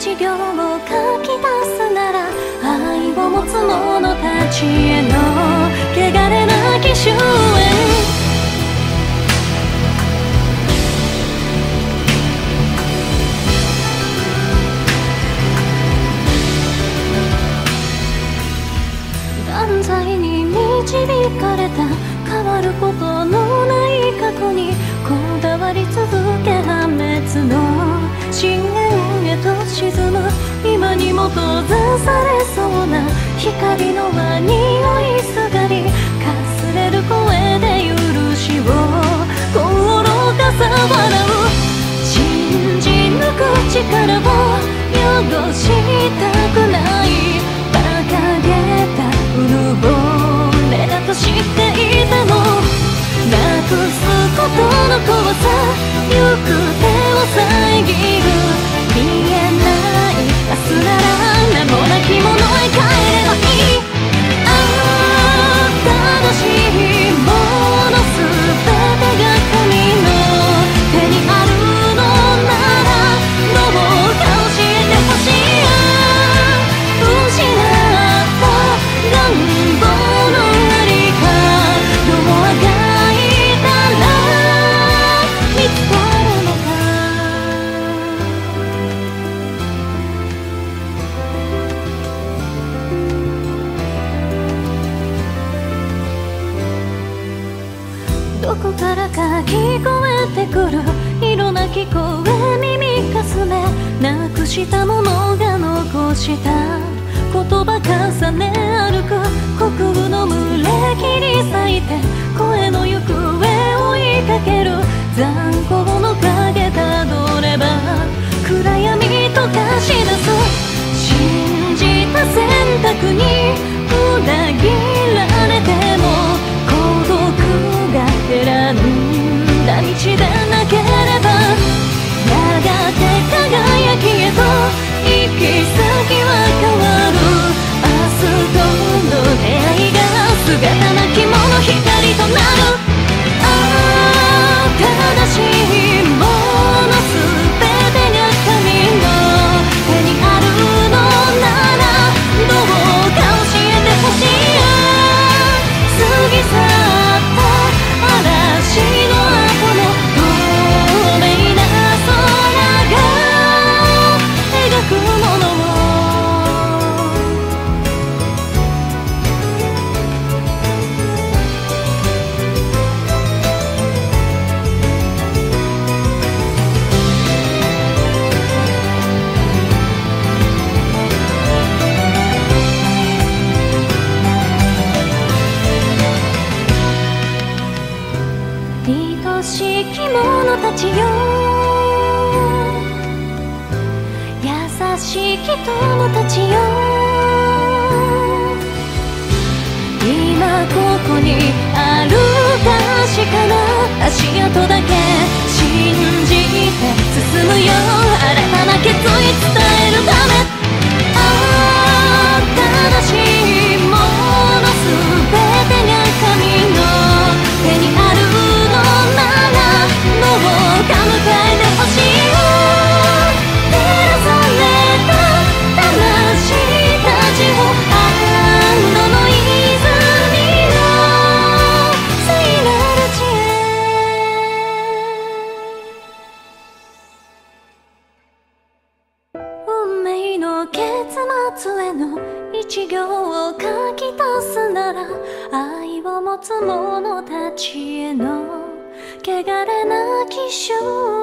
を書き出すなら愛を持つ者たちへの汚れなき終焉断罪に導かれた。変わることのない過去にこだわり続け閉ざされそうな光の輪に追いすがりかすれる声で許しを。心かさ笑う。信じ抜く力を汚したくからか聞こえてくる色なき声耳かすめなくしたものが残した言葉重ね歩く生き物たちよ。優しき友たちよ。今ここに一行を書き足すなら愛を持つ者たちへの汚れなき証